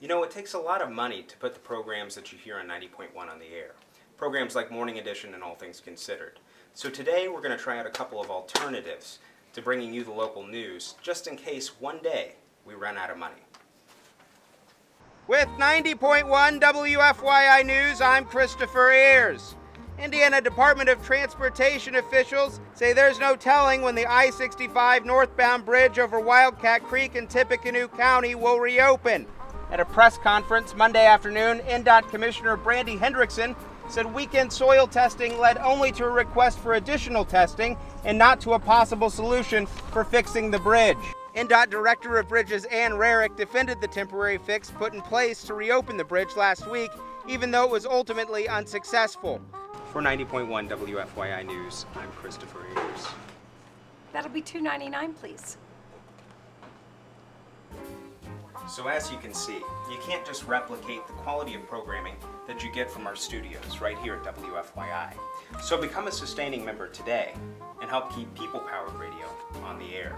You know, it takes a lot of money to put the programs that you hear on 90.1 on the air. Programs like Morning Edition and All Things Considered. So today we're going to try out a couple of alternatives to bringing you the local news, just in case one day we run out of money. With 90.1 WFYI News, I'm Christopher Ayers. Indiana Department of Transportation officials say there's no telling when the I 65 northbound bridge over Wildcat Creek in Tippecanoe County will reopen. At a press conference Monday afternoon, INDOT Commissioner Brandye Hendrickson said weekend soil testing led only to a request for additional testing and not to a possible solution for fixing the bridge. INDOT Director of Bridges Ann Rarick defended the temporary fix put in place to reopen the bridge last week, even though it was ultimately unsuccessful. For 90.1 WFYI News, I'm Christopher Ayers. That'll be $2.99, please. So as you can see, you can't just replicate the quality of programming that you get from our studios right here at WFYI. So become a sustaining member today and help keep People Powered Radio on the air.